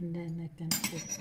and then I can put